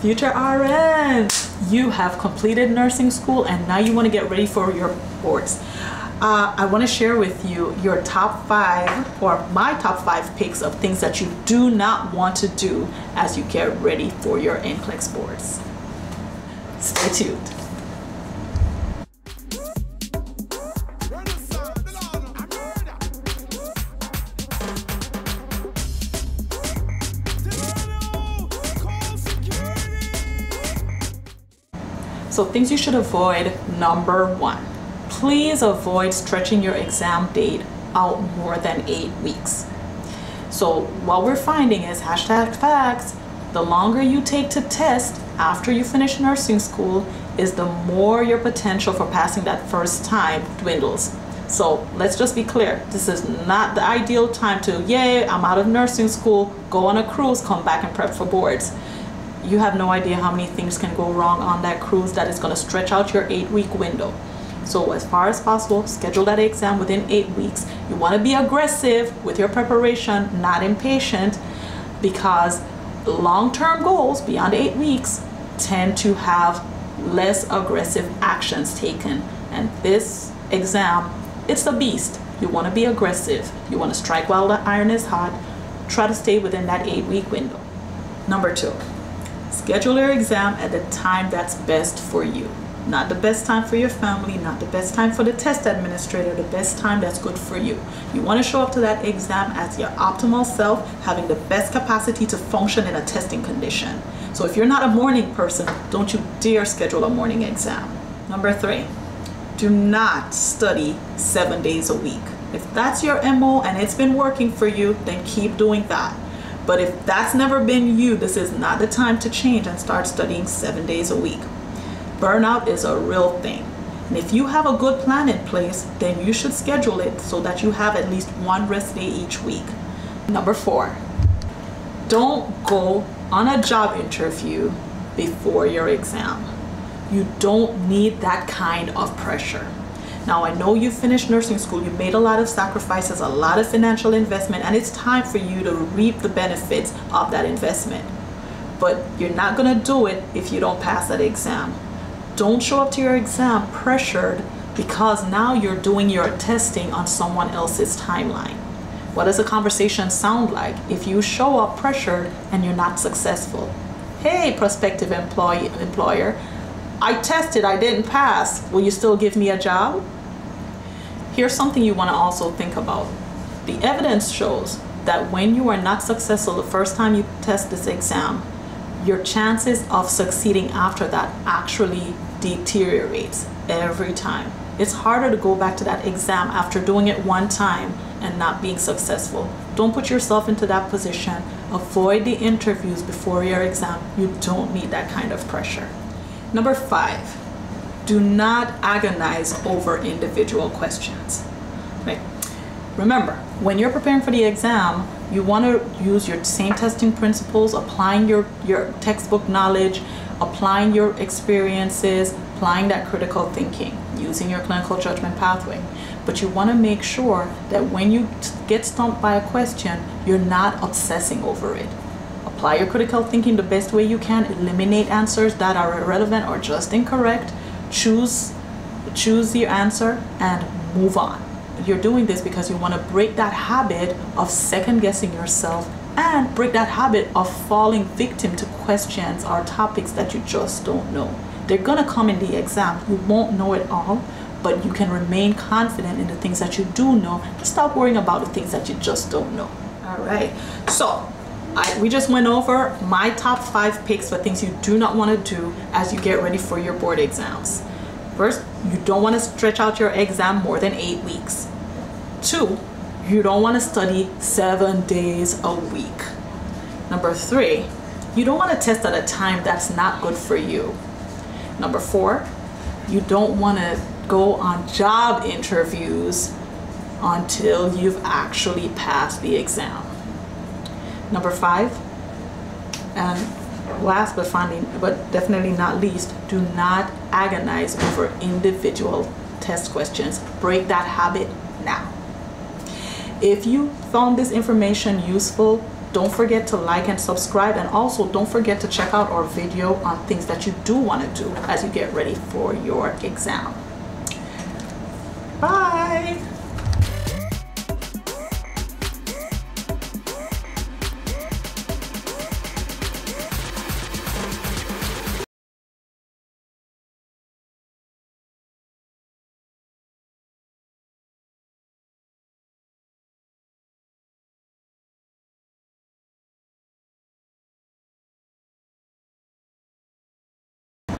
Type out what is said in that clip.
Future RN, you have completed nursing school and now you want to get ready for your boards. Uh, I want to share with you your top five or my top five picks of things that you do not want to do as you get ready for your NCLEX boards. Stay tuned. So things you should avoid, number one, please avoid stretching your exam date out more than eight weeks. So what we're finding is hashtag facts, the longer you take to test after you finish nursing school is the more your potential for passing that first time dwindles. So let's just be clear. This is not the ideal time to, yay, I'm out of nursing school, go on a cruise, come back and prep for boards you have no idea how many things can go wrong on that cruise that is going to stretch out your eight week window. So as far as possible, schedule that exam within eight weeks. You want to be aggressive with your preparation, not impatient, because long-term goals beyond eight weeks tend to have less aggressive actions taken. And this exam, it's a beast. You want to be aggressive. You want to strike while the iron is hot. Try to stay within that eight week window. Number two, Schedule your exam at the time that's best for you. Not the best time for your family, not the best time for the test administrator, the best time that's good for you. You want to show up to that exam as your optimal self, having the best capacity to function in a testing condition. So if you're not a morning person, don't you dare schedule a morning exam. Number three, do not study seven days a week. If that's your MO and it's been working for you, then keep doing that. But if that's never been you, this is not the time to change and start studying seven days a week. Burnout is a real thing. And if you have a good plan in place, then you should schedule it so that you have at least one rest day each week. Number four, don't go on a job interview before your exam. You don't need that kind of pressure. Now, I know you finished nursing school, you made a lot of sacrifices, a lot of financial investment, and it's time for you to reap the benefits of that investment. But you're not going to do it if you don't pass that exam. Don't show up to your exam pressured because now you're doing your testing on someone else's timeline. What does a conversation sound like if you show up pressured and you're not successful? Hey, prospective employee, employer, I tested, I didn't pass. Will you still give me a job? Here's something you want to also think about. The evidence shows that when you are not successful the first time you test this exam, your chances of succeeding after that actually deteriorates every time. It's harder to go back to that exam after doing it one time and not being successful. Don't put yourself into that position. Avoid the interviews before your exam. You don't need that kind of pressure. Number five, do not agonize over individual questions. Right? Remember, when you're preparing for the exam, you want to use your same testing principles, applying your, your textbook knowledge, applying your experiences, applying that critical thinking, using your clinical judgment pathway. But you want to make sure that when you get stumped by a question, you're not obsessing over it. Apply your critical thinking the best way you can, eliminate answers that are irrelevant or just incorrect, choose choose your answer and move on. You're doing this because you want to break that habit of second guessing yourself and break that habit of falling victim to questions or topics that you just don't know. They're going to come in the exam. You won't know it all but you can remain confident in the things that you do know. And stop worrying about the things that you just don't know. All right. So I, we just went over my top five picks for things you do not want to do as you get ready for your board exams. First, you don't want to stretch out your exam more than eight weeks. Two, you don't want to study seven days a week. Number three, you don't want to test at a time that's not good for you. Number four, you don't want to go on job interviews until you've actually passed the exam. Number five, and last but but definitely not least, do not agonize over individual test questions. Break that habit now. If you found this information useful, don't forget to like and subscribe and also don't forget to check out our video on things that you do want to do as you get ready for your exam. Bye.